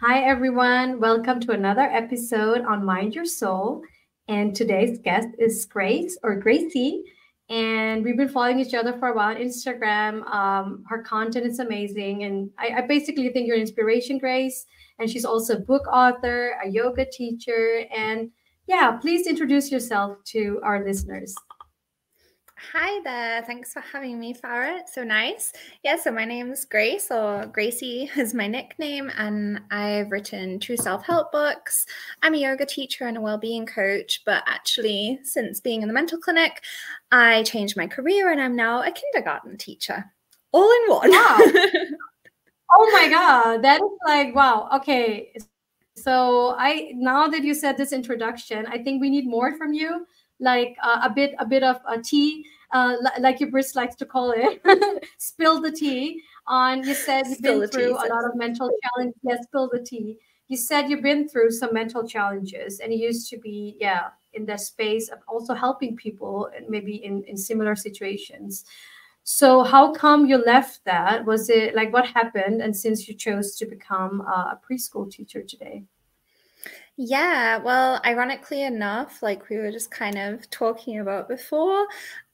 Hi, everyone. Welcome to another episode on Mind Your Soul. And today's guest is Grace or Gracie. And we've been following each other for a while on Instagram. Um, her content is amazing. And I, I basically think you're an inspiration, Grace. And she's also a book author, a yoga teacher. And yeah, please introduce yourself to our listeners. Hi there. Thanks for having me, Farah. It's so nice. Yeah, so my name is Grace, or Gracie is my nickname, and I've written two self help books. I'm a yoga teacher and a well being coach, but actually, since being in the mental clinic, I changed my career and I'm now a kindergarten teacher. All in one. Wow. oh my God. That is like, wow. Okay. So I now that you said this introduction, I think we need more from you like uh, a bit a bit of a tea uh, like your Bris likes to call it, spill the tea on. You said you've spill been through tea, a lot of mental challenges. Yes, spill the tea. You said you've been through some mental challenges, and you used to be, yeah, in that space of also helping people, and maybe in in similar situations. So, how come you left that? Was it like what happened? And since you chose to become a preschool teacher today? Yeah, well, ironically enough, like we were just kind of talking about before,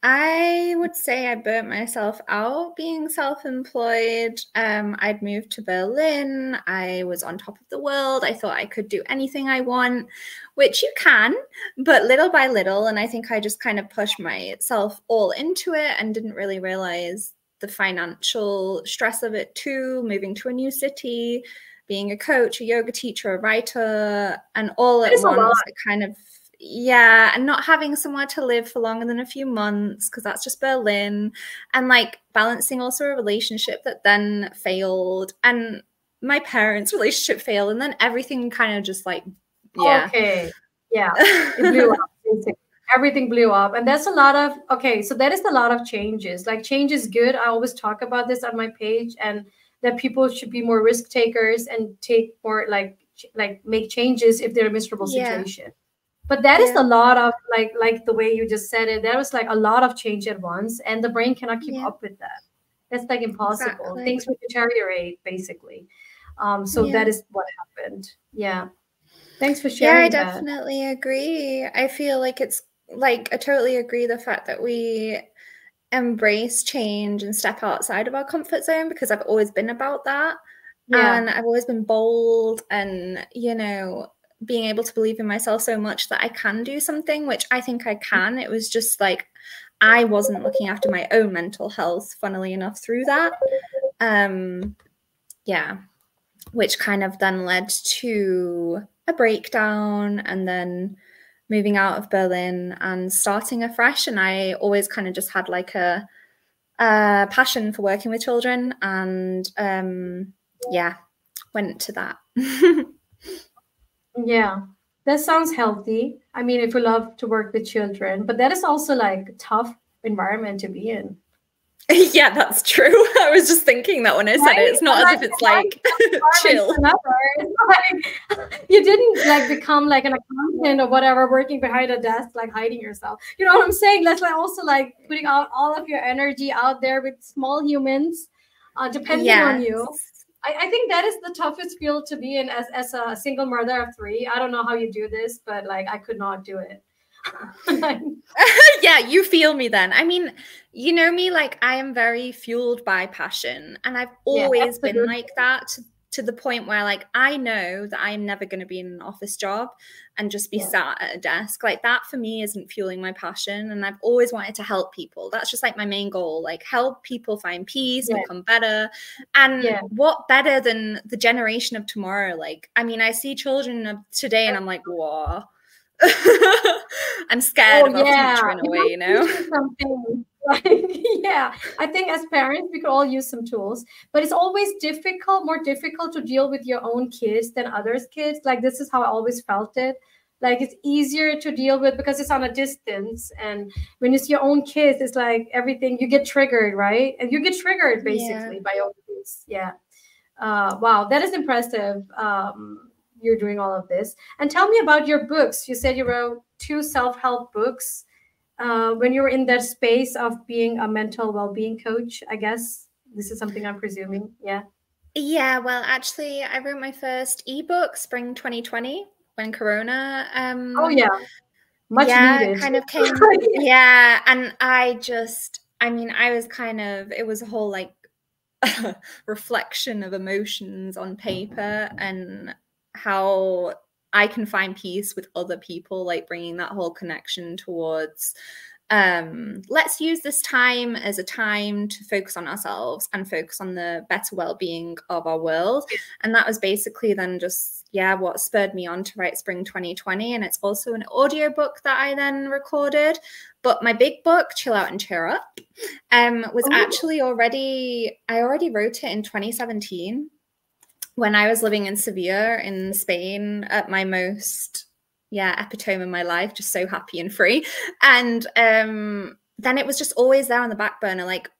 I would say I burnt myself out being self employed. Um, I'd moved to Berlin. I was on top of the world. I thought I could do anything I want, which you can, but little by little. And I think I just kind of pushed myself all into it and didn't really realize the financial stress of it too, moving to a new city being a coach, a yoga teacher, a writer, and all at once. Kind of, yeah, and not having somewhere to live for longer than a few months because that's just Berlin, and like balancing also a relationship that then failed, and my parents' relationship failed, and then everything kind of just like, yeah, okay, yeah, it blew up. Everything blew up, and there's a lot of okay. So that is a lot of changes. Like change is good. I always talk about this on my page, and that people should be more risk takers and take more like like make changes if they're a miserable situation. Yeah. But that yeah. is a lot of like like the way you just said it. There was like a lot of change at once, and the brain cannot keep yeah. up with that. That's like impossible. Exactly. Things will deteriorate basically. Um, so that is what happened. Yeah. Thanks for sharing. Yeah, I definitely that. agree. I feel like it's like I totally agree the fact that we embrace change and step outside of our comfort zone because I've always been about that. Yeah. And I've always been bold and, you know, being able to believe in myself so much that I can do something, which I think I can. It was just like I wasn't looking after my own mental health, funnily enough, through that. Um, yeah, which kind of then led to a breakdown and then moving out of Berlin and starting afresh. And I always kind of just had like a, a passion for working with children, and um, yeah, went to that. yeah, that sounds healthy. I mean, if you love to work with children, but that is also like a tough environment to be in. yeah, that's true. I was just thinking that when I said right? it, it's not like, as if it's like chill. Like, you didn't like become like an accountant or whatever, working behind a desk, like hiding yourself. You know what I'm saying? That's like also like putting out all of your energy out there with small humans, uh, depending yes. on you. I, I think that is the toughest field to be in as, as a single mother of three. I don't know how you do this, but like I could not do it. yeah, you feel me then. I mean, you know me, like I am very fueled by passion, and I've always yeah, been like that to, to, the point where, like, I know that I'm never going to be in an office job and just be yeah. sat at a desk. Like, that for me isn't fueling my passion, and I've always wanted to help people. That's just like my main goal like, help people find peace, yeah. become better. And what better than the generation of tomorrow? Like, I mean, I see children of today, and I'm like, whoa I'm scared oh, of yeah. future in a way, you know. Something like yeah, I think as parents we could all use some tools, but it's always difficult, more difficult to deal with your own kids than others' kids. Like this is how I always felt it. Like it's easier to deal with because it's on a distance, and when it's your own kids, it's like everything you get triggered, right? And you get triggered basically yeah. by your kids. Yeah. Uh, wow, that is impressive. Um, you're doing all of this. And tell me about your books. You said you wrote two self-help books. Uh, when you were in that space of being a mental well-being coach, I guess this is something I'm presuming. Yeah. Yeah, well, actually, I wrote my first ebook spring 2020 when Corona. Um, oh yeah, much yeah, needed. kind of came. yeah, and I just, I mean, I was kind of. It was a whole like reflection of emotions on paper and how I can find peace with other people, like bringing that whole connection towards um, let's use this time as a time to focus on ourselves and focus on the better well-being of our world. And that was basically then just yeah what spurred me on to write spring 2020 and it's also an audiobook that i then recorded. But my big book chill out and cheer up um, was oh. actually already i already wrote it in 2017 when i was living in sevilla in spain at my most yeah epitome of my life just so happy and free. And um then it was just always there on the back burner like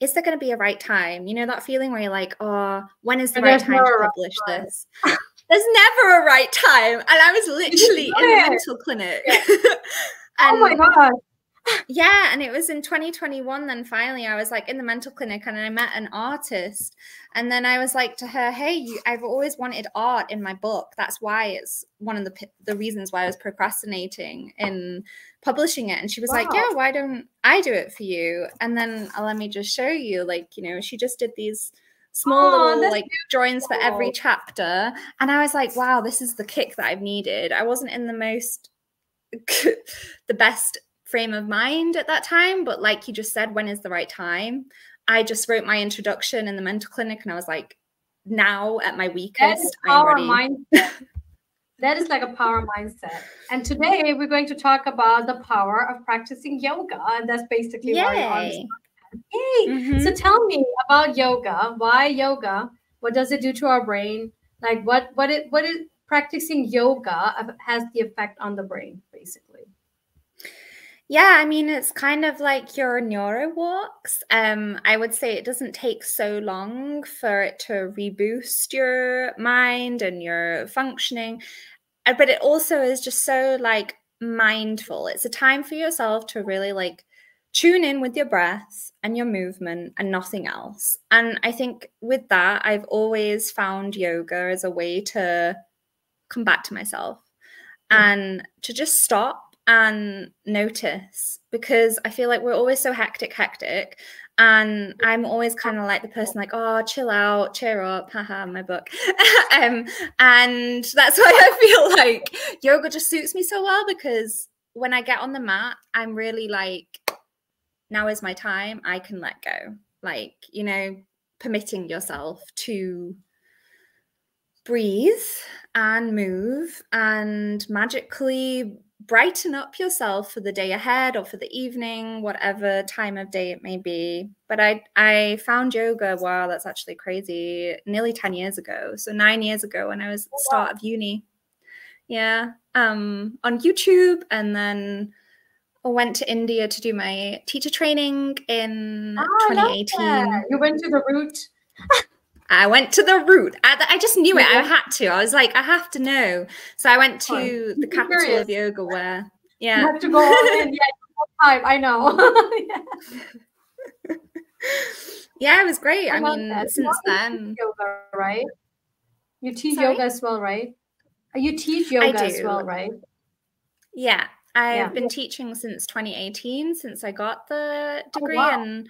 is there going to be a right time? You know that feeling where you're like oh when is the and right time to publish right this? There's never a right time. And i was literally in the mental clinic. Yeah. oh my god yeah and it was in 2021 then finally i was like in the mental clinic and i met an artist and then i was like to her hey you, i've always wanted art in my book that's why it's one of the the reasons why i was procrastinating in publishing it and she was wow. like yeah why don't i do it for you and then uh, let me just show you like you know she just did these small oh, little like beautiful. drawings for every chapter and i was like wow this is the kick that i've needed i wasn't in the most the best frame of mind at that time. But like you just said, when is the right time? I just wrote my introduction in the mental clinic and I was like, now at my weakest, I'm ready. Mindset. that is like a power mindset. And today we're going to talk about the power of practicing yoga. And that's basically Yay. why Yay! Mm-hmm. So tell me about yoga. Why yoga? What does it do to our brain? Like what what it what is practicing yoga has the effect on the brain. Yeah, I mean, it's kind of like your neuro walks. Um, I would say it doesn't take so long for it to reboost your mind and your functioning, uh, but it also is just so like mindful. It's a time for yourself to really like tune in with your breath and your movement and nothing else. And I think with that, I've always found yoga as a way to come back to myself and to just stop and notice because I feel like we're always so hectic, hectic. And I'm always kind of like the person like, oh, chill out, cheer up, haha, my book. um, and that's why I feel like yoga just suits me so well because when I get on the mat, I'm really like, now is my time. I can let go. Like, you know, permitting yourself to breathe and move and magically brighten up yourself for the day ahead or for the evening, whatever time of day it may be. But I I found yoga, wow, that's actually crazy, nearly 10 years ago. So nine years ago when I was at the start of uni. Yeah. Um on YouTube and then I went to India to do my teacher training in oh, 2018. You went to the root. I went to the root. I, I just knew it. I had to. I was like, I have to know. So I went to the capital curious. of yoga where, yeah. You have to go all in. Yeah, I know. yeah. yeah, it was great. I, I mean, that. since then. Yoga, right? You teach Sorry? yoga as well, right? You teach yoga as well, right? Yeah. I've yeah. been teaching since 2018, since I got the oh, degree. Oh, wow. And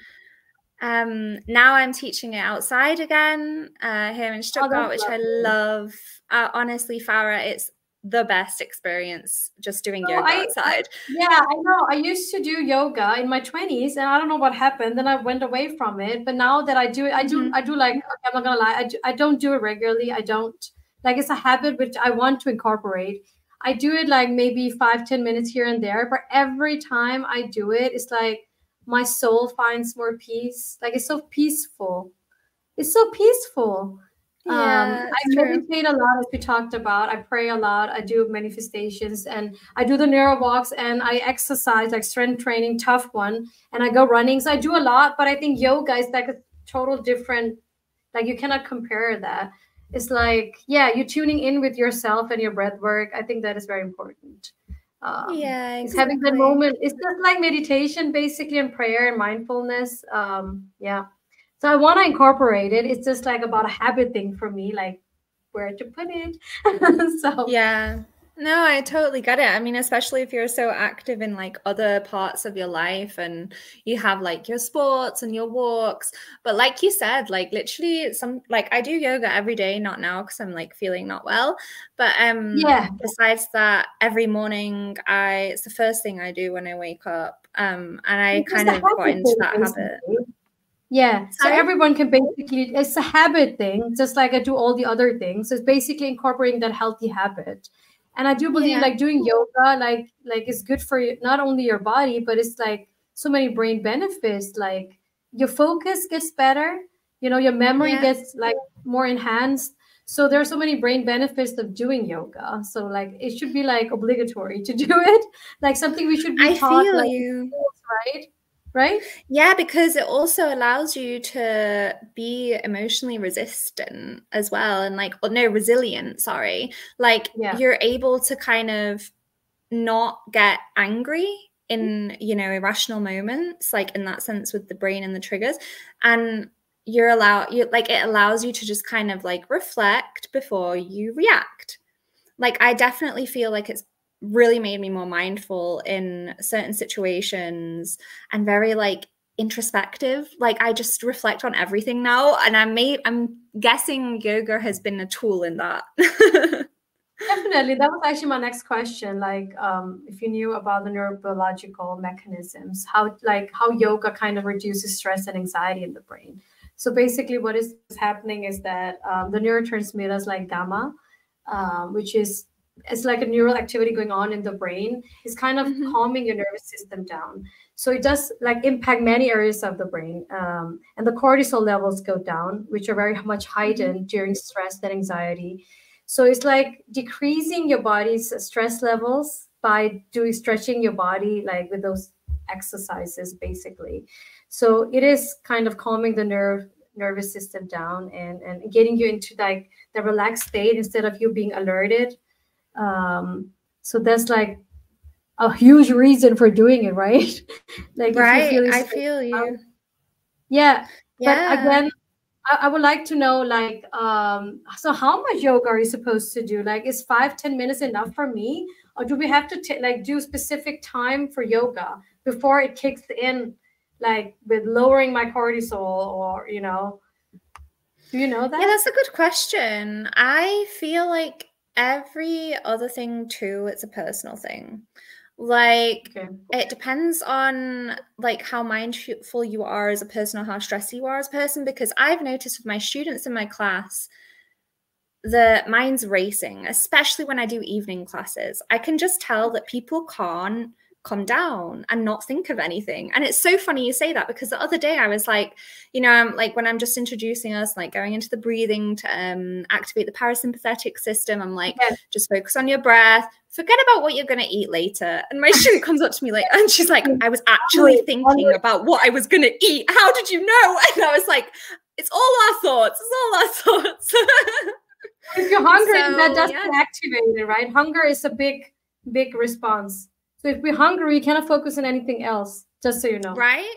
um, now I'm teaching it outside again uh, here in oh, Stuttgart, oh, which I love. Uh, honestly, Farah, it's the best experience just doing yoga I, outside. Yeah, I know. I used to do yoga in my 20s and I don't know what happened. Then I went away from it. But now that I do it, I do mm-hmm. I do like I'm not gonna lie, I, do, I don't do it regularly. I don't like it's a habit which I want to incorporate. I do it like maybe five, ten minutes here and there, but every time I do it, it's like my soul finds more peace. Like it's so peaceful. It's so peaceful. Yeah, um, I true. meditate a lot, as we talked about. I pray a lot. I do manifestations and I do the neuro walks and I exercise like strength training, tough one, and I go running. So I do a lot, but I think yoga is like a total different, like you cannot compare that. It's like, yeah, you're tuning in with yourself and your breath work. I think that is very important. Um, yeah, exactly. having that moment. It's just like meditation, basically, and prayer and mindfulness. Um, yeah. So I want to incorporate it. It's just like about a habit thing for me, like where to put it. so yeah. No, I totally get it. I mean, especially if you're so active in like other parts of your life and you have like your sports and your walks. But like you said, like literally some like I do yoga every day, not now because I'm like feeling not well. But um yeah, besides that, every morning I it's the first thing I do when I wake up. Um and I kind of got into that habit. Yeah. So everyone can basically it's a habit thing, just like I do all the other things. So it's basically incorporating that healthy habit and i do believe yeah. like doing yoga like like it's good for you not only your body but it's like so many brain benefits like your focus gets better you know your memory yeah. gets like more enhanced so there are so many brain benefits of doing yoga so like it should be like obligatory to do it like something we should be I taught feel like, you. right right? Yeah, because it also allows you to be emotionally resistant as well and like, or no, resilient, sorry. Like yeah. you're able to kind of not get angry in, mm-hmm. you know, irrational moments, like in that sense with the brain and the triggers. And you're allowed, you like, it allows you to just kind of like reflect before you react. Like, I definitely feel like it's really made me more mindful in certain situations and very like introspective. Like i just reflect on everything now and i may i'm guessing yoga has been a tool in that. Definitely. That was actually my next question. Like um, if you knew about the neurobiological mechanisms how like how yoga kind of reduces stress and anxiety in the brain. So basically what is happening is that um, the neurotransmitters like gamma um, which is it's like a neural activity going on in the brain. Is kind of mm-hmm. calming your nervous system down. So it does like impact many areas of the brain um, and the cortisol levels go down which are very much heightened mm-hmm. during stress and anxiety. So it's like decreasing your body's stress levels by doing stretching your body like with those exercises basically. So it is kind of calming the nerve nervous system down and and getting you into like the relaxed state instead of you being alerted um, so that's like a huge reason for doing it, right? like right, feel I feel you. Yeah. yeah. But again, I, I, would like to know, like, um, so how much yoga are you supposed to do? Like, is five ten minutes enough for me, or do we have to like do specific time for yoga before it kicks in, like with lowering my cortisol, or you know? Do you know that? Yeah, that's a good question. I feel like every other thing too it's a personal thing like okay. it depends on like how mindful you are as a person or how stressed you are as a person because i've noticed with my students in my class the mind's racing especially when i do evening classes i can just tell that people can't calm down and not think of anything. And it's so funny you say that because the other day I was like, you know, I'm like when I'm just introducing us, like going into the breathing to um, activate the parasympathetic system, I'm like, yeah. just focus on your breath, forget about what you're going to eat later. And my student comes up to me like, and she's like, I was actually thinking about what I was going to eat. How did you know? And I was like, it's all our thoughts. It's all our thoughts. if you're hungry, so, that doesn't yeah. activate it, right? Hunger is a big, big response. So if we're hungry, we cannot focus on anything else, just so you know. Right?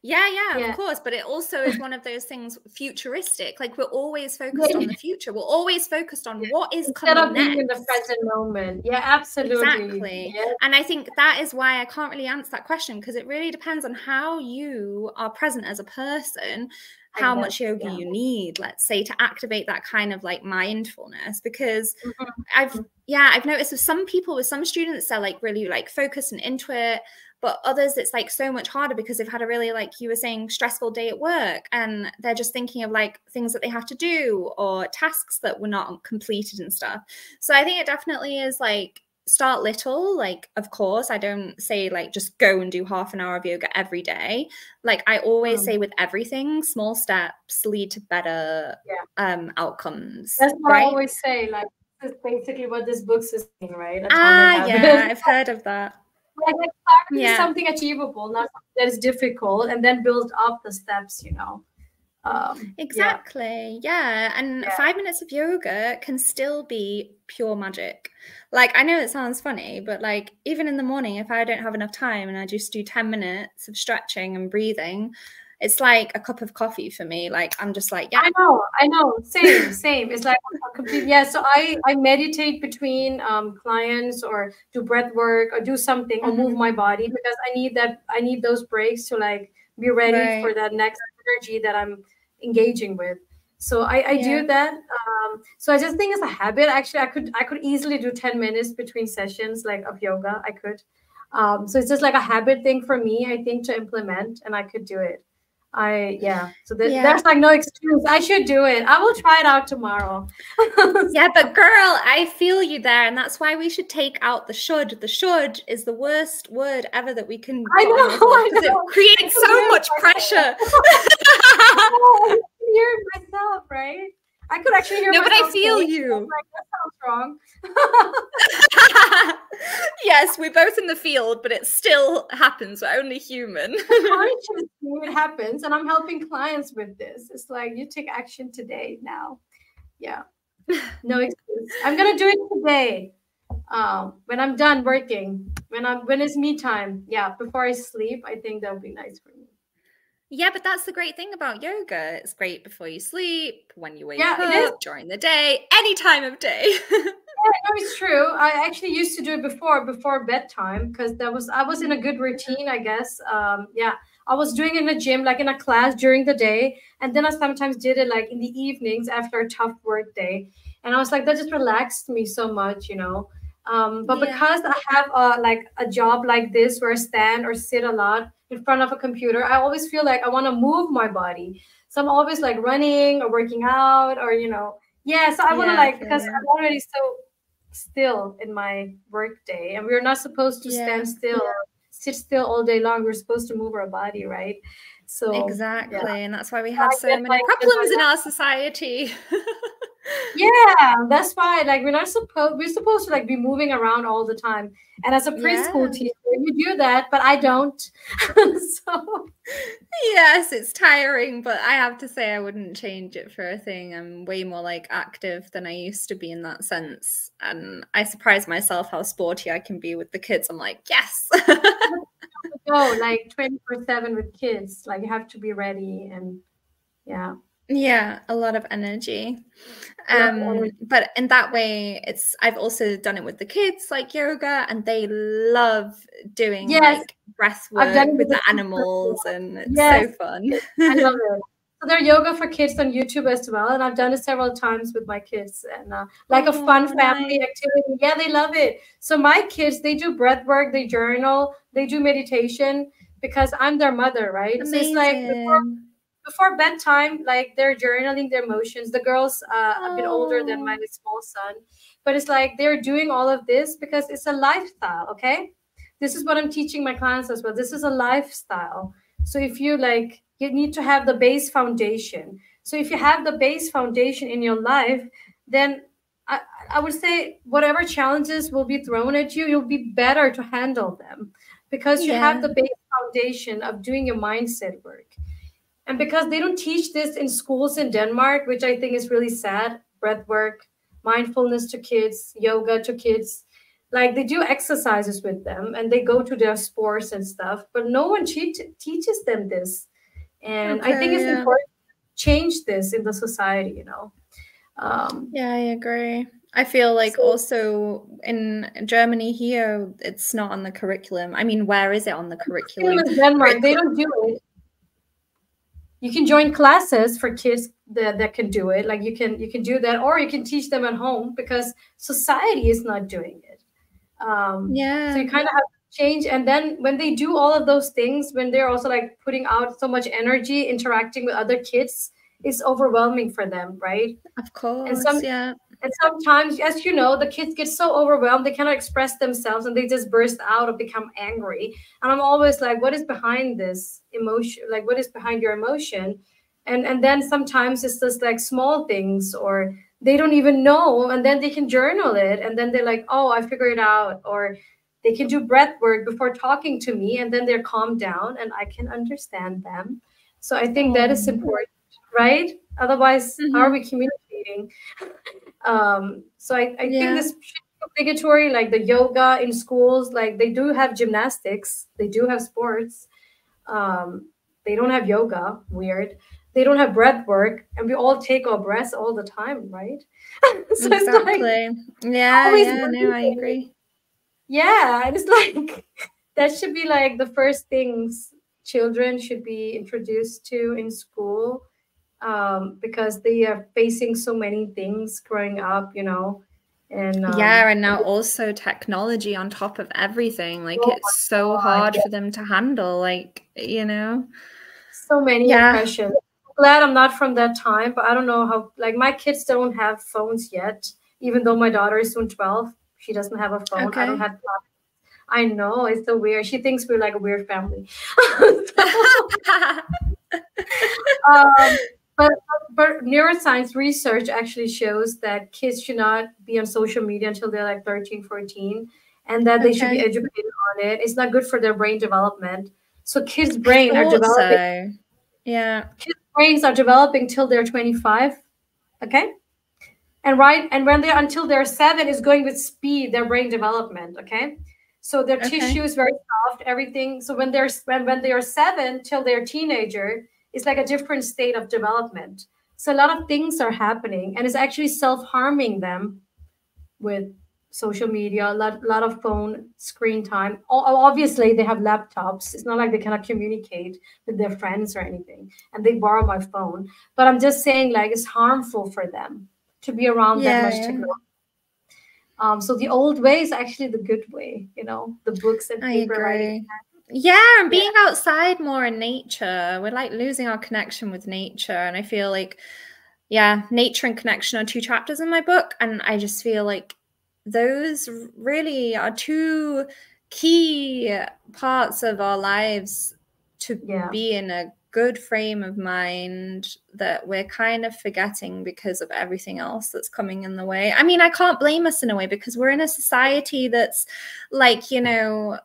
Yeah, yeah, yeah, of course. But it also is one of those things futuristic. Like we're always focused on the future. We're always focused on what is Instead coming of being next. in the present moment. Yeah, absolutely. Exactly. Yeah. And I think that is why I can't really answer that question because it really depends on how you are present as a person how much yoga yeah. you need let's say to activate that kind of like mindfulness because mm-hmm. i've mm-hmm. yeah i've noticed with some people with some students they're like really like focused and into it but others it's like so much harder because they've had a really like you were saying stressful day at work and they're just thinking of like things that they have to do or tasks that were not completed and stuff so i think it definitely is like start little like of course i don't say like just go and do half an hour of yoga every day like i always say mm. with everything small steps lead to better yeah. um outcomes that's what right? i always say like this is basically what this book is saying right ah yeah i've heard of that like, like yeah. something achievable not something that is difficult and then build up the steps you know um, exactly. Yeah. yeah. And yeah. five minutes of yoga can still be pure magic. Like, I know it sounds funny, but like, even in the morning, if I don't have enough time and I just do 10 minutes of stretching and breathing, it's like a cup of coffee for me. Like I'm just like, yeah. I know, I know. Same, same. It's like complete, yeah. So I I meditate between um clients or do breath work or do something or move mm-hmm. my body because I need that. I need those breaks to like be ready right. for that next energy that I'm engaging with. So I, I yeah. do that. Um, so I just think it's a habit. Actually, I could I could easily do 10 minutes between sessions like of yoga. I could. Um, so it's just like a habit thing for me, I think, to implement, and I could do it. I yeah. So yeah. there's like no excuse. I should do it. I will try it out tomorrow. yeah, but girl, I feel you there, and that's why we should take out the should. The should is the worst word ever that we can. I know. Because it creates so much pressure. I hear myself, right? I could actually hear. No, but I feel you. Like, that sounds wrong. yes, we're both in the field, but it still happens. We're only human. it happens, and I'm helping clients with this. It's like you take action today. Now, yeah, no excuse. I'm gonna do it today. Um, when I'm done working, when I'm when it's me time. Yeah, before I sleep, I think that would be nice for me. Yeah, but that's the great thing about yoga. It's great before you sleep, when you wake yeah, up, during the day, any time of day. yeah, no, it's true. I actually used to do it before before bedtime because that was I was in a good routine, I guess. Um, yeah, I was doing it in a gym, like in a class during the day, and then I sometimes did it like in the evenings after a tough work day. And I was like, that just relaxed me so much, you know. Um, but yeah. because I have a, like a job like this where I stand or sit a lot in front of a computer, I always feel like I want to move my body. So I'm always like running or working out or you know, yeah. So I want to yeah, like because I'm already so still in my work day, and we're not supposed to yeah. stand still, sit still all day long. We're supposed to move our body, right? So exactly, and that's why we have so many like, problems in our society. yeah that's why like we're not supposed we're supposed to like be moving around all the time. And as a preschool yeah. teacher you do that but i don't. So yes it's tiring but i have to say i wouldn't change it for a thing. I'm way more like active than i used to be in that sense and i surprise myself how sporty i can be with the kids. I'm like yes go like 24 7 with kids. Like you have to be ready and yeah. Yeah a lot of energy. Um but in that way it's i've also done it with the kids like yoga and they love doing yes. like breath work with the animals and it's yes. so fun. I love it so there's yoga for kids on youtube as well and i've done it several times with my kids and uh, like oh, a fun family nice. activity yeah they love it so my kids they do breath work they journal they do meditation because i'm their mother right Amazing. so it's like before, before bedtime, like they're journaling their emotions. The girl's uh, a bit older than my small son, but it's like they're doing all of this because it's a lifestyle. Okay, this is what I'm teaching my clients as well. This is a lifestyle. So if you like, you need to have the base foundation. So if you have the base foundation in your life, then I, I would say whatever challenges will be thrown at you, you'll be better to handle them because you yeah. have the base foundation of doing your mindset work. And because they don't teach this in schools in Denmark, which I think is really sad, breath work, mindfulness to kids, yoga to kids, like they do exercises with them and they go to their sports and stuff, but no one te- teaches them this. And okay, I think it's yeah. important to change this in the society, you know. Um, yeah, I agree. I feel like so, also in Germany here, it's not on the curriculum. I mean, where is it on the curriculum? Denmark, they don't do it you can join classes for kids that, that can do it like you can you can do that or you can teach them at home because society is not doing it um yeah so you kind of have change and then when they do all of those things when they're also like putting out so much energy interacting with other kids it's overwhelming for them right of course and some yeah and sometimes, as you know, the kids get so overwhelmed, they cannot express themselves and they just burst out or become angry. And I'm always like, what is behind this emotion? Like, what is behind your emotion? And and then sometimes it's just like small things or they don't even know. And then they can journal it. And then they're like, oh, I figured it out. Or they can do breath work before talking to me. And then they're calmed down and I can understand them. So I think that is important, right? Otherwise, mm-hmm. how are we communicating? Um, so I, I yeah. think this obligatory, like the yoga in schools, like they do have gymnastics, they do have sports. Um, they don't have yoga weird they don't have breath work and we all take our breaths all the time right so exactly like, yeah yeah no i agree yeah and it's like that should be like the first things children should be introduced to in school um, because they are facing so many things growing up you know and um, yeah and now also technology on top of everything like oh it's so God, hard yeah. for them to handle like you know so many yeah. impressions glad i'm not from that time but i don't know how like my kids don't have phones yet even though my daughter is soon 12 she doesn't have a phone okay. i don't have I know it's so weird. She thinks we're like a weird family. um, but, but neuroscience research actually shows that kids should not be on social media until they're like 13, 14, and that they okay. should be educated on it. It's not good for their brain development. So kids' brain are developing. So. Yeah. Kids' brains are developing till they're 25. Okay. And right, and when they're until they're seven is going with speed, their brain development. Okay. So their okay. tissue is very soft, everything. So when they're when, when they are seven till they're teenager, it's like a different state of development. So a lot of things are happening, and it's actually self-harming them with social media, a lot, lot of phone screen time. Obviously, they have laptops. It's not like they cannot communicate with their friends or anything, and they borrow my phone. But I'm just saying, like, it's harmful for them to be around yeah, that much yeah. technology. Um, so the old way is actually the good way, you know, the books and paper writing. Yeah, and being yeah. outside more in nature. We're like losing our connection with nature. And I feel like, yeah, nature and connection are two chapters in my book. And I just feel like those really are two key parts of our lives to yeah. be in a good frame of mind that we're kind of forgetting because of everything else that's coming in the way. I mean, I can't blame us in a way because we're in a society that's like, you know,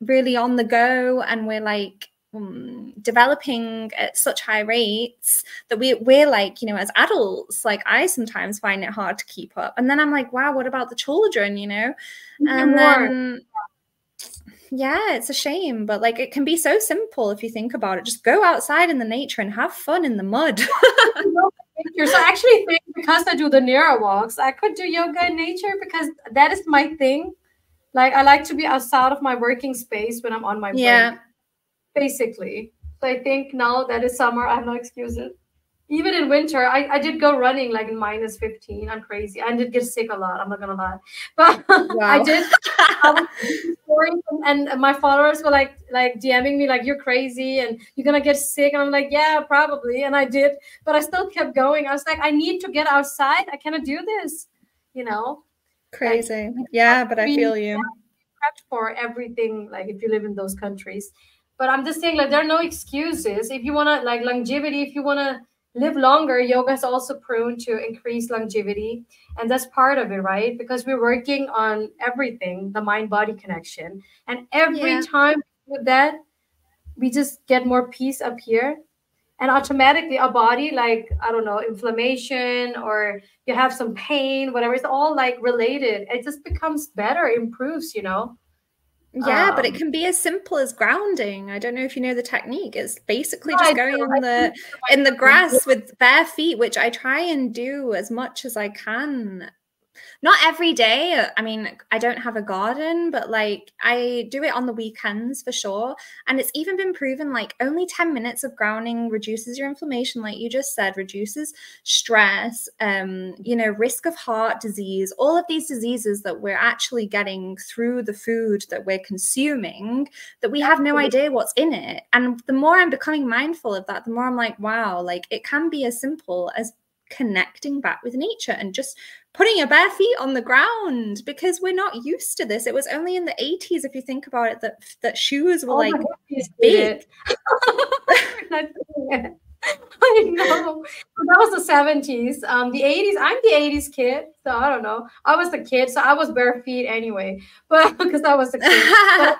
really on the go and we're like um, developing at such high rates that we we're like you know as adults like i sometimes find it hard to keep up. And then i'm like wow what about the children? You know? And then yeah, it's a shame, but like it can be so simple if you think about it. Just go outside in the nature and have fun in the mud. so I actually think because I do the Neuro walks, I could do yoga in nature because that is my thing. Like I like to be outside of my working space when I'm on my break. Yeah. Basically. So I think now that is summer, I have no excuses even in winter, I, I did go running like in minus 15. I'm crazy. I did get sick a lot. I'm not gonna lie, but wow. I did. and, and my followers were like like DMing me like you're crazy and you're gonna get sick. And I'm like, yeah, probably. And I did, but I still kept going. I was like, I need to get outside. I cannot do this, you know. Crazy. Like, yeah, but I feel you. Prepped for everything, like if you live in those countries. But I'm just saying, like, there are no excuses. If you wanna like longevity, if you wanna live longer, yoga is also prone to increase longevity. And that's part of it, right? Because we're working on everything, the mind body connection. And every yeah. time with that, we just get more peace up here. And automatically, our body, like, I don't know, inflammation or you have some pain, whatever, it's all like related. It just becomes better, improves, you know? Yeah, um, but it um, can be as simple as grounding. I don't know if you know the technique. It's basically just going in the in the grass with bare feet, which I try and do as much as I can not every day. I mean, I don't have a garden, but like I do it on the weekends for sure. And it's even been proven like only 10 minutes of grounding reduces your inflammation, like you just said, reduces stress, um, you know, risk of heart disease, all of these diseases that we're actually getting through the food that we're consuming that we have no idea what's in it. And the more I'm becoming mindful of that, the more I'm like, wow, like it can be as simple as connecting back with nature and just putting your bare feet on the ground because we're not used to this. It was only in the 80s, if you think about it, that that shoes were oh like big. I know. That was the 70s. Um, the 80s, I'm the 80s kid. So I don't know. I was the kid, so I was bare feet anyway. But because I was the kid.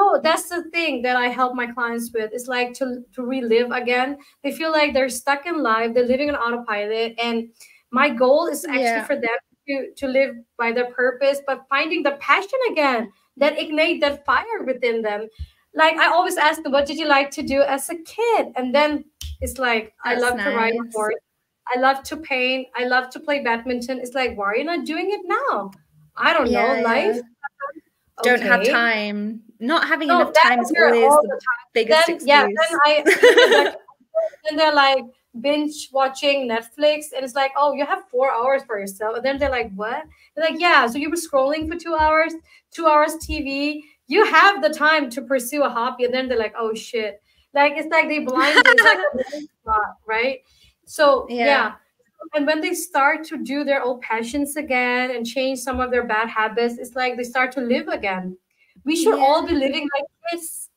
No that's the thing that i help my clients with it's like to to relive again they feel like they're stuck in life they're living on autopilot and my goal is actually yeah. for them to to live by their purpose but finding the passion again that ignite that fire within them like I always ask them, what did you like to do as a kid? And then it's like, That's I love nice. to ride a horse. I love to paint. I love to play badminton. It's like, why are you not doing it now? I don't yeah, know. Life. Yeah. Don't have time. Not having no, enough time is always the, the biggest then, excuse. Yeah, then I then they're like binge watching Netflix, and it's like, oh, you have four hours for yourself. And then they're like, what? They're like, yeah. So you were scrolling for two hours, two hours TV. You have the time to pursue a hobby, and then they're like, oh shit. Like it's like they blind like spot, right? So yeah. yeah. And when they start to do their old passions again and change some of their bad habits, it's like they start to live again. We should yeah. all be living like this,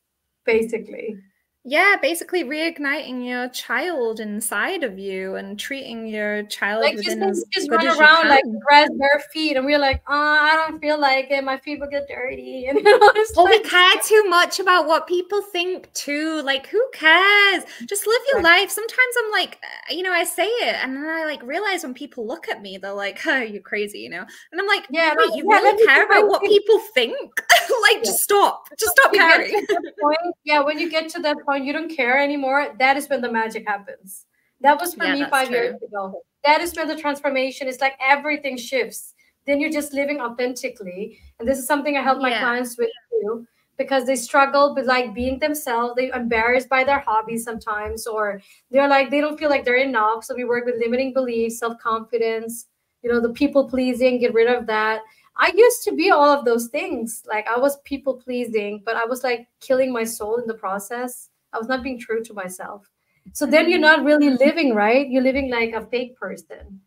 basically yeah basically reigniting your child inside of you and treating your child like just, just run around like grass bare feet and we're like oh i don't feel like it. My feet will get dirty. And you know, well like, we care too much about what people think too. Like who cares? Just live your life. Sometimes i'm like you know i say it and then i like realize when people look at me they're like oh you're crazy you know? And i'm like yeah wait, you yeah, really care about what people think? Like yeah. just stop. Just stop caring. point, yeah when you get to that point point you don't care anymore, that is when the magic happens. That was for yeah, me five true. years ago. That is when the transformation is like everything shifts. Then you're just living authentically. And this is something I help my yeah. clients with too because they struggle with like being themselves. They're embarrassed by their hobbies sometimes, or they're like, they don't feel like they're enough. So we work with limiting beliefs, self confidence, you know, the people pleasing, get rid of that. I used to be all of those things. Like I was people pleasing, but I was like killing my soul in the process. I was not being true to myself. So then you're not really living, right? You're living like a fake person.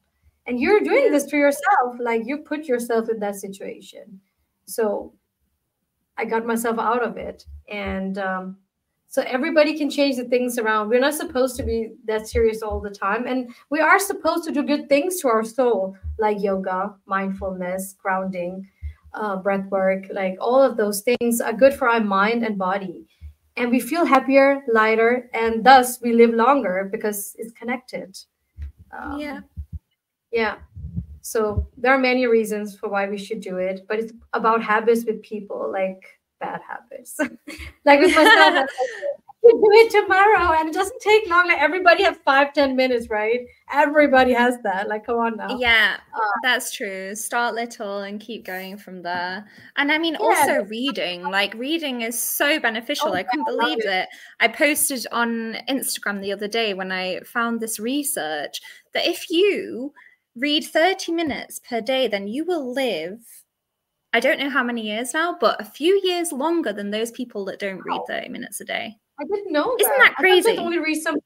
And you're doing this to yourself. Like you put yourself in that situation. So I got myself out of it. And um, so everybody can change the things around. We're not supposed to be that serious all the time. And we are supposed to do good things to our soul, like yoga, mindfulness, grounding, uh, breath work. Like all of those things are good for our mind and body and we feel happier, lighter, and thus we live longer because it's connected. Um, yeah. Yeah. So there are many reasons for why we should do it, but it's about habits with people, like bad habits. like with myself, do it tomorrow and it doesn't take long. Like everybody have five ten minutes right? Everybody has that. Like come on now. Yeah uh, that's true. Start little and keep going from there. And i mean yeah. also reading. Like reading is so beneficial. Oh, i couldn't yeah, believe it. it. I posted on instagram the other day when i found this research that if you read 30 minutes per day then you will live I don't know how many years now, but a few years longer than those people that don't read 30 minutes a day. I didn't know. Isn't that, that crazy? I only read some.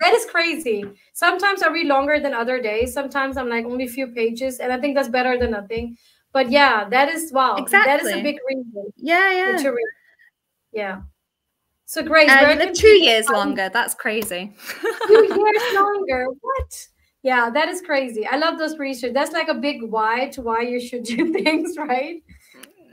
That is crazy. Sometimes I read longer than other days. Sometimes I'm like only a few pages, and I think that's better than nothing. But yeah, that is wow. Exactly. That is a big reason. Yeah, yeah. Yeah. So great. Uh, you live two years longer. That's crazy. two years longer. What? Yeah, that is crazy. I love those research. That's like a big why to why you should do things, right?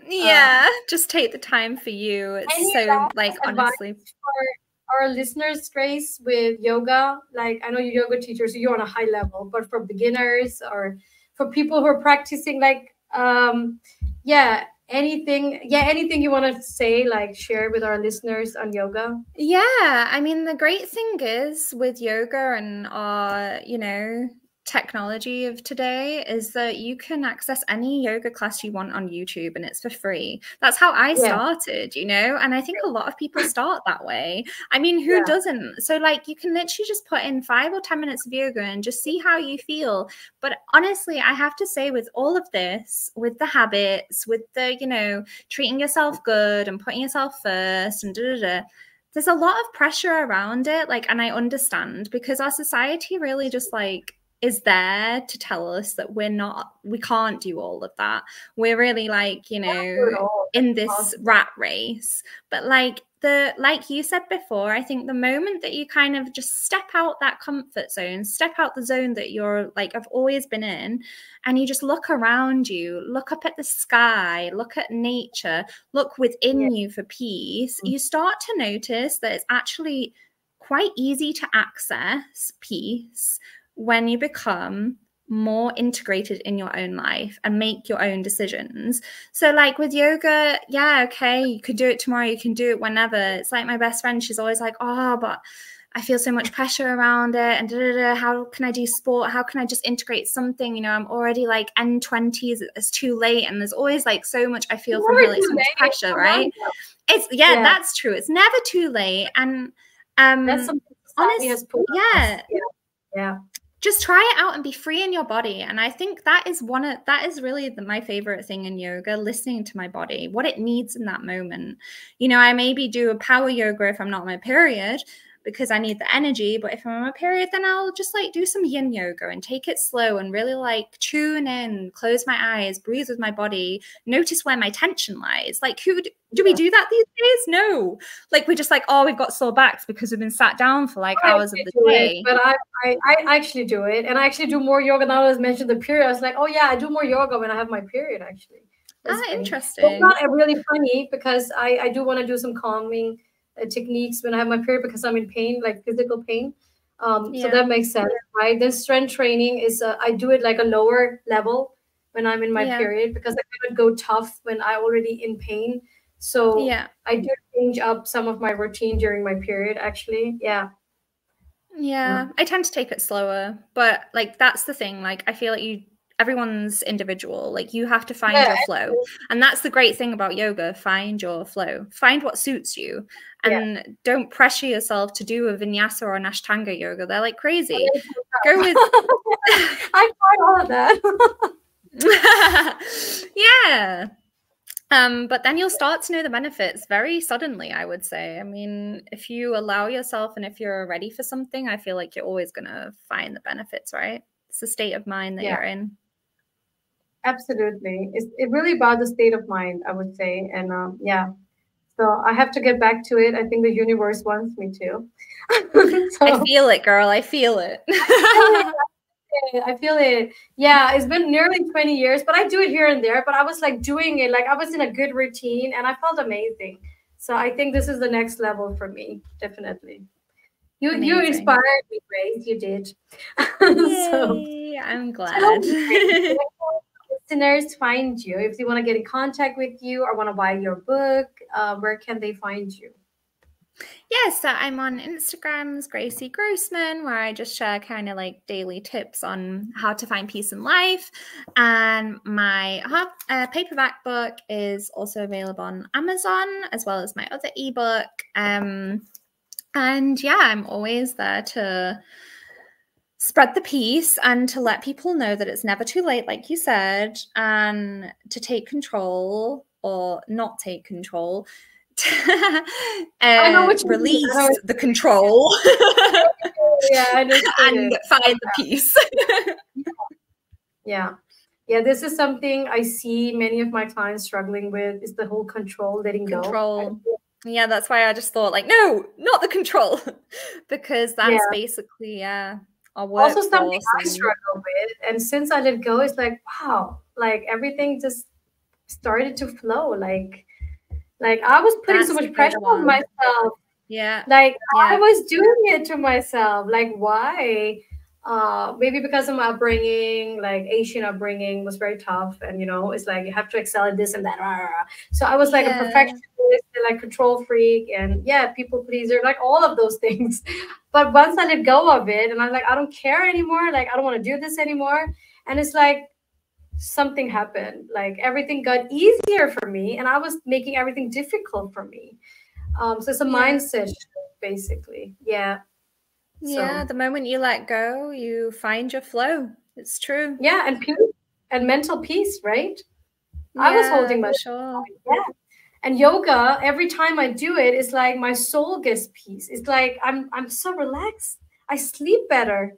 Yeah uh, just take the time for you. It's so like honestly for our listeners grace with yoga? Like i know you're yoga teachers so you're on a high level but for beginners or for people who are practicing like um yeah anything yeah anything you want to say like share with our listeners on yoga? Yeah i mean the great thing is with yoga and uh you know technology of today is that you can access any yoga class you want on YouTube and it's for free. That's how I started, you know, and I think a lot of people start that way. I mean, who yeah. doesn't? So, like, you can literally just put in five or 10 minutes of yoga and just see how you feel. But honestly, I have to say, with all of this, with the habits, with the, you know, treating yourself good and putting yourself first and da da da there's a lot of pressure around it like and i understand because our society really just like is there to tell us that we're not we can't do all of that we're really like you know in this rat race but like the like you said before i think the moment that you kind of just step out that comfort zone step out the zone that you're like i've always been in and you just look around you look up at the sky look at nature look within yeah. you for peace mm-hmm. you start to notice that it's actually quite easy to access peace when you become more integrated in your own life and make your own decisions. So, like with yoga, yeah, okay, you could do it tomorrow, you can do it whenever. It's like my best friend, she's always like, oh, but I feel so much pressure around it and da, da, da, how can I do sport? How can I just integrate something? You know, I'm already like N20s, it's too late. And there's always like so much I feel from like so much pressure, right? It's yeah, yeah, that's true. It's never too late. And um that's something honest, yeah. yeah. Yeah just try it out and be free in your body. And i think that is one of that is really the, my favorite thing in yoga listening to my body what it needs in that moment. You know i maybe do a power yoga if i'm not on my period because I need the energy. But if I'm on my period, then I'll just like do some yin yoga and take it slow and really like tune in, close my eyes, breathe with my body, notice where my tension lies. Like, who do, do we do that these days? No. Like, we're just like, oh, we've got sore backs because we've been sat down for like I hours of the day. It, but I, I, I actually do it. And I actually do more yoga now as mentioned the period. I was like, oh, yeah, I do more yoga when I have my period actually. That's ah, interesting. It's not really funny because I, I do want to do some calming techniques when I have my period because I'm in pain, like physical pain. Um, yeah. So that makes sense, right? Then strength training is uh, I do it like a lower level when I'm in my yeah. period because I cannot go tough when I already in pain. So yeah, I do change up some of my routine during my period. Actually, yeah. Yeah, I tend to take it slower, but like that's the thing. Like I feel like you everyone's individual. Like you have to find yeah, your flow. And that's the great thing about yoga. Find your flow. Find what suits you. And yeah. don't pressure yourself to do a vinyasa or an ashtanga yoga. They're like crazy. Go with I tried all of that. yeah. Um, but then you'll start to know the benefits very suddenly, I would say. I mean, if you allow yourself and if you're ready for something, I feel like you're always going to find the benefits, right? It's the state of mind that yeah. you're in. Absolutely. It's it really about the state of mind, I would say. And um, yeah, so I have to get back to it. I think the universe wants me to. so, I feel it, girl. I feel it. I feel it. Yeah, it's been nearly 20 years, but I do it here and there. But I was like doing it, like I was in a good routine and I felt amazing. So I think this is the next level for me, definitely. You amazing. you inspired me, Grace. You did. Yay, so, I'm glad. Listeners find you? If they want to get in contact with you or want to buy your book, uh, where can they find you? Yes, so I'm on Instagram's Gracey Grossmann, where I just share kind of like daily tips on how to find peace in life. And my uh, paperback book is also available on Amazon, as well as my other ebook. Um, and yeah, I'm always there to spread the peace and to let people know that it's never too late, like you said, and to take control or not take control. Uh, and release the control yeah, and find the peace. yeah. Yeah, this is something I see many of my clients struggling with is the whole control letting control. go. Yeah, that's why I just thought like, no, not the control. because that's yeah. basically yeah also something I struggle with. And since I let go, it's like, wow, like everything just started to flow. Like, like I was putting That's so much pressure on myself. Yeah. Like yeah. I was doing it to myself. Like, why? Uh maybe because of my upbringing like asian upbringing was very tough and you know it's like you have to excel at this and that rah, rah, rah. so i was like yeah. a perfectionist and like control freak and yeah people pleaser like all of those things but once i let go of it and i'm like i don't care anymore like i don't want to do this anymore and it's like something happened like everything got easier for me and i was making everything difficult for me um so it's a yeah. mindset basically yeah yeah, so, the moment you let go, you find your flow. It's true. Yeah, and peace and mental peace, right? Yeah, I was holding my sure. Yeah. And yoga, every time I do it, it's like my soul gets peace. It's like I'm I'm so relaxed. I sleep better.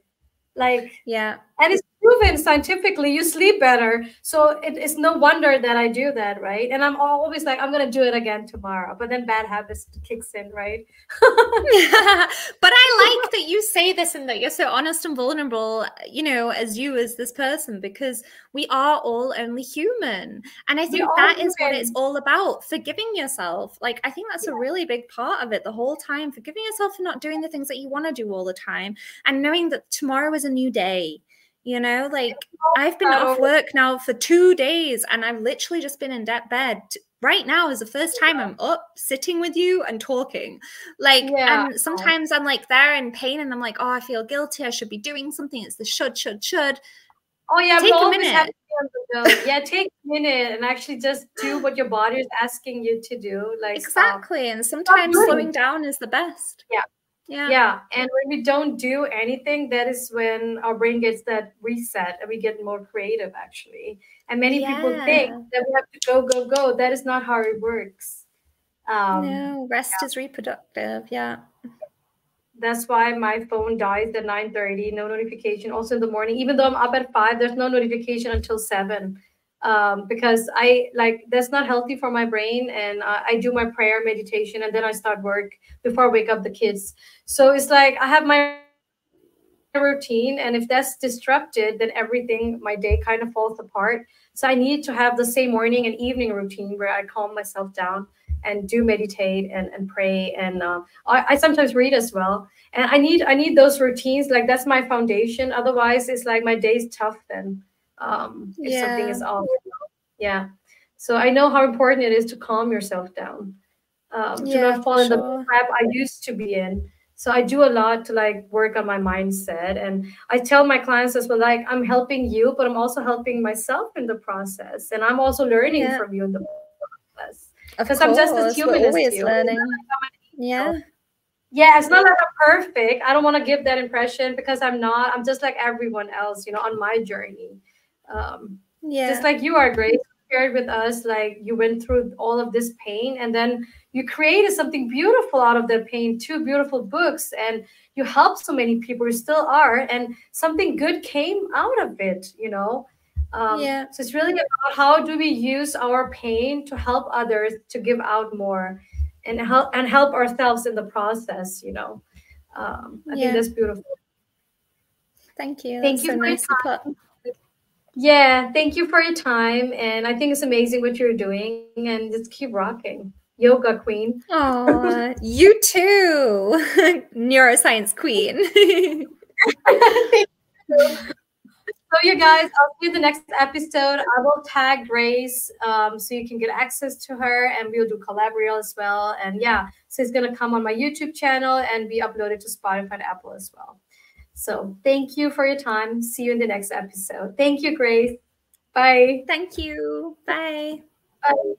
Like yeah. And it's proven scientifically you sleep better. So it, it's no wonder that i do that right? And i'm always like i'm gonna do it again tomorrow. But then bad habits kicks in right? But i like that you say this and that you're so honest and vulnerable you know as you as this person because we are all only human. And i think that is what it's all about forgiving yourself. Like i think that's yeah. a really big part of it the whole time forgiving yourself for not doing the things that you want to do all the time and knowing that tomorrow is a new day You know, like I've been off work now for two days and I've literally just been in that bed. Right now is the first time I'm up sitting with you and talking. Like, yeah. and sometimes I'm like there in pain and I'm like, oh, I feel guilty. I should be doing something. It's the should, should, should. Oh, yeah. Take a minute. yeah, take a minute and actually just do what your body is asking you to do. Like, um, exactly. and sometimes slowing down is the best. Yeah. Yeah. Yeah. And when we don't do anything, that is when our brain gets that reset and we get more creative actually. And many yeah. people think that we have to go, go, go. That is not how it works. Um, no, rest yeah. is reproductive. Yeah. That's why my phone dies at 9 30, no notification. Also in the morning, even though I'm up at five, there's no notification until seven um, because I like that's not healthy for my brain. And I, I do my prayer meditation and then I start work before I wake up the kids. So it's like I have my routine, and if that's disrupted, then everything my day kind of falls apart. So I need to have the same morning and evening routine where I calm myself down and do meditate and, and pray and uh, I, I, sometimes read as well and i need i need those routines like that's my foundation otherwise it's like my day's tough then um, if yeah. something is off. Yeah. So I know how important it is to calm yourself down, um, to yeah, not fall in sure. the trap I used to be in. So I do a lot to like work on my mindset, and I tell my clients as well, like I'm helping you, but I'm also helping myself in the process, and I'm also learning yeah. from you in the process because I'm just as human as you. Learning. Yeah. Yeah, it's not like I'm perfect. I don't want to give that impression because I'm not. I'm just like everyone else, you know, on my journey um, yeah. just like you are great shared with us like you went through all of this pain and then you created something beautiful out of that pain two beautiful books and you helped so many people you still are and something good came out of it you know? Um, yeah. so it's really about how do we use our pain to help others to give out more and help and help ourselves in the process you know? Um, i yeah. think that's beautiful. Thank you. Thank that's you so nice yeah, thank you for your time. And I think it's amazing what you're doing and just keep rocking. Yoga queen. Oh, you too. Neuroscience queen. so you guys, I'll see you the next episode. I will tag Grace um, so you can get access to her and we'll do collab reel as well. And yeah, so it's gonna come on my YouTube channel and be uploaded to Spotify and Apple as well. So thank you for your time. See you in the next episode. Thank you, Grace. Bye. Thank you. Bye. Bye.